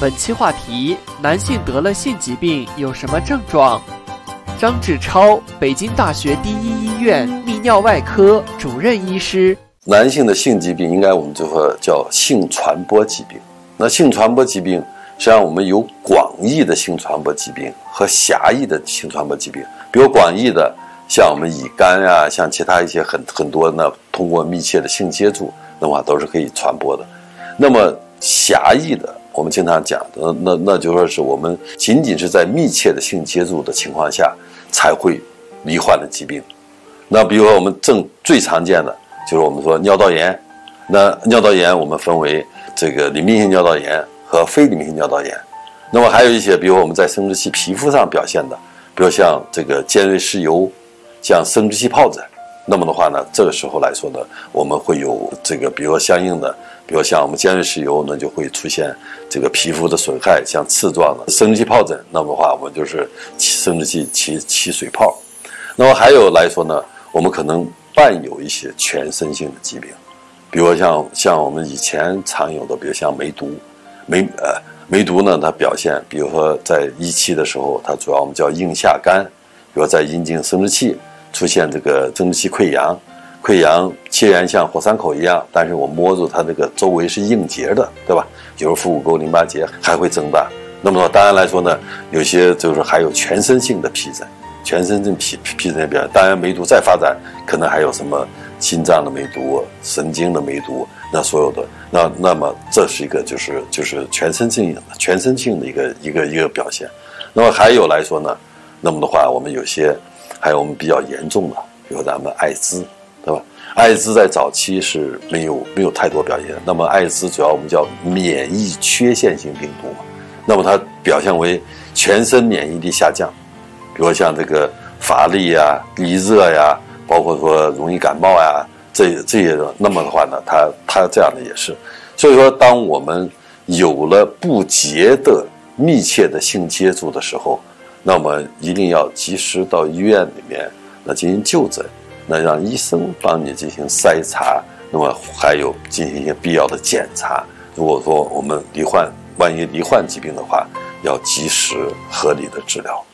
本期话题：男性得了性疾病有什么症状？张志超，北京大学第一医院泌尿外科主任医师。男性的性疾病，应该我们就说叫性传播疾病。那性传播疾病，实际上我们有广义的性传播疾病和狭义的性传播疾病。比如广义的，像我们乙肝呀，像其他一些很很多呢，通过密切的性接触，那么都是可以传播的。那么狭义的。我们经常讲的，那那就说是我们仅仅是在密切的性接触的情况下才会罹患的疾病。那比如说我们正最常见的就是我们说尿道炎。那尿道炎我们分为这个淋病性尿道炎和非淋病性尿道炎。那么还有一些，比如我们在生殖器皮肤上表现的，比如像这个尖锐湿疣，像生殖器疱疹。那么的话呢，这个时候来说呢，我们会有这个，比如说相应的。比如像我们尖锐湿疣，那就会出现这个皮肤的损害，像刺状的生殖器疱疹。那么的话，我们就是生殖器起起水泡。那么还有来说呢，我们可能伴有一些全身性的疾病，比如像像我们以前常有的，比如像梅毒，梅呃梅毒呢，它表现，比如说在一期的时候，它主要我们叫硬下疳，比如在阴茎生殖器出现这个增殖器溃疡。溃疡切然像火山口一样，但是我摸住它这个周围是硬结的，对吧？比如腹股沟淋巴结还会增大。那么当然来说呢，有些就是还有全身性的皮疹，全身性皮皮疹表现。当然梅毒再发展，可能还有什么心脏的梅毒、神经的梅毒，那所有的那那么这是一个就是就是全身性全身性的一个一个一个表现。那么还有来说呢，那么的话我们有些还有我们比较严重的，比如咱们艾滋。对吧？艾滋在早期是没有没有太多表现。那么艾滋主要我们叫免疫缺陷性病毒，那么它表现为全身免疫力下降，比如像这个乏力呀、力热呀，包括说容易感冒呀，这这些的那么的话呢，它它这样的也是。所以说，当我们有了不洁的密切的性接触的时候，那么一定要及时到医院里面来进行就诊。那让医生帮你进行筛查，那么还有进行一些必要的检查。如果说我们罹患，万一罹患疾病的话，要及时合理的治疗。